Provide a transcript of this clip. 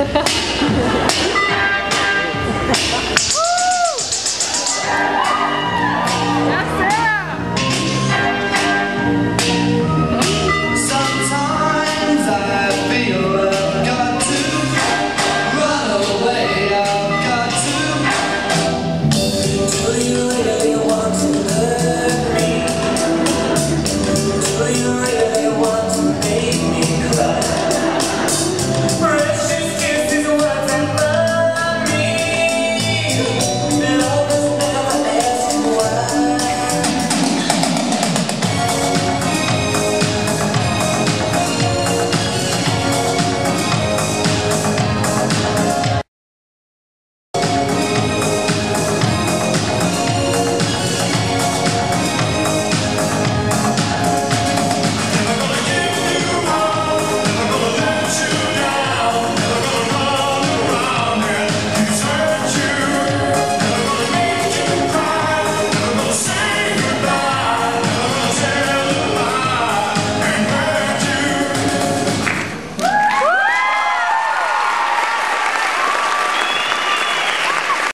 Ha ha ha.